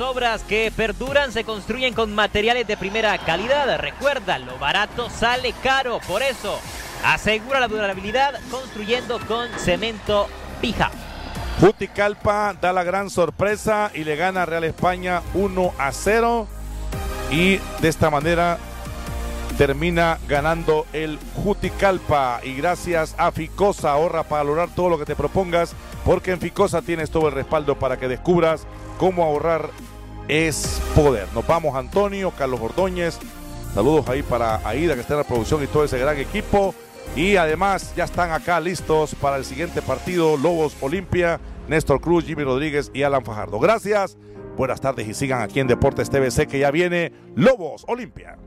obras que perduran se construyen con materiales de primera calidad. Recuerda, lo barato sale caro. Por eso, asegura la durabilidad construyendo con cemento pija. Juticalpa da la gran sorpresa y le gana Real España 1 a 0. Y de esta manera termina ganando el Juticalpa. Y gracias a Ficosa, ahorra para lograr todo lo que te propongas, porque en Ficosa tienes todo el respaldo para que descubras cómo ahorrar es poder. Nos vamos, Antonio, Carlos Ordóñez. Saludos ahí para Aida, que está en la producción y todo ese gran equipo. Y además ya están acá listos para el siguiente partido, Lobos Olimpia, Néstor Cruz, Jimmy Rodríguez y Alan Fajardo. Gracias, buenas tardes y sigan aquí en Deportes TVC que ya viene Lobos Olimpia.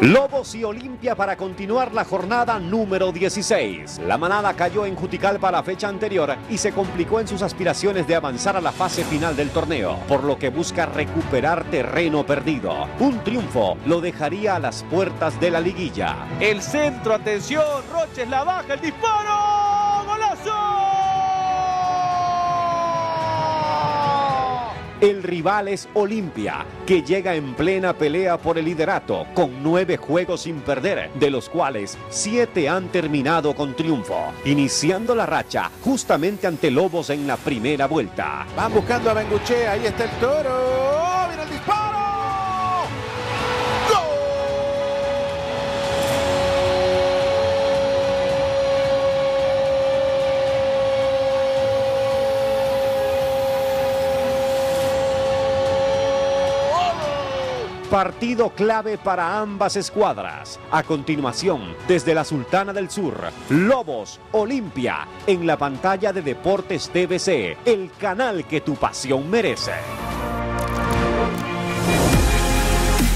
Lobos y Olimpia para continuar la jornada número 16. La manada cayó en Juticalpa la fecha anterior y se complicó en sus aspiraciones de avanzar a la fase final del torneo, por lo que busca recuperar terreno perdido. Un triunfo lo dejaría a las puertas de la liguilla. El centro, atención, Roches la baja, el disparo, golazo. El rival es Olimpia, que llega en plena pelea por el liderato, con nueve juegos sin perder, de los cuales siete han terminado con triunfo, iniciando la racha justamente ante Lobos en la primera vuelta. Van buscando a Benguche, ahí está el toro. ¡Mira el disparo! Partido clave para ambas escuadras. A continuación, desde la Sultana del Sur, Lobos Olimpia, en la pantalla de Deportes TVC, el canal que tu pasión merece.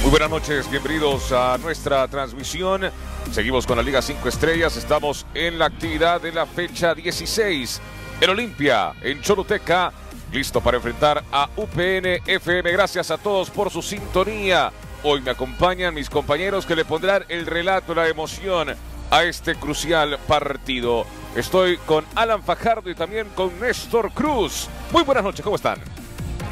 Muy buenas noches, bienvenidos a nuestra transmisión. Seguimos con la Liga 5 Estrellas, estamos en la actividad de la fecha 16. El Olimpia, en Choluteca, listo para enfrentar a UPN FM. Gracias a todos por su sintonía. Hoy me acompañan mis compañeros que le pondrán el relato, la emoción a este crucial partido. Estoy con Alan Fajardo y también con Néstor Cruz. Muy buenas noches, ¿cómo están?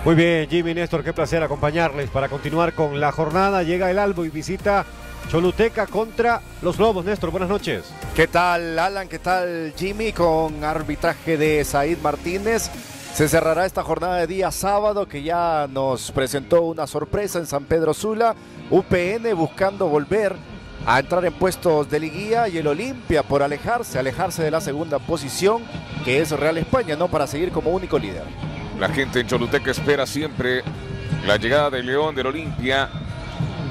Muy bien, Jimmy Néstor, qué placer acompañarles para continuar con la jornada. Llega el Albo y visita Choluteca contra los Lobos. Néstor, buenas noches. ¿Qué tal, Alan? ¿Qué tal, Jimmy? Con arbitraje de Said Martínez. Se cerrará esta jornada de día sábado que ya nos presentó una sorpresa en San Pedro Sula. UPN buscando volver a entrar en puestos de liguilla y el Olimpia por alejarse, alejarse de la segunda posición que es Real España, ¿no? Para seguir como único líder. La gente en Choluteca espera siempre la llegada del León del Olimpia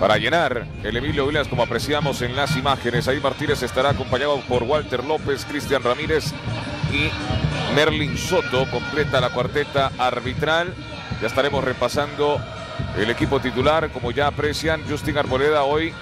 para llenar el Emilio Vilas como apreciamos en las imágenes. Ahí Martínez estará acompañado por Walter López, Cristian Ramírez y Merlin Soto. Completa la cuarteta arbitral. Ya estaremos repasando el equipo titular. Como ya aprecian, Justin Arboleda hoy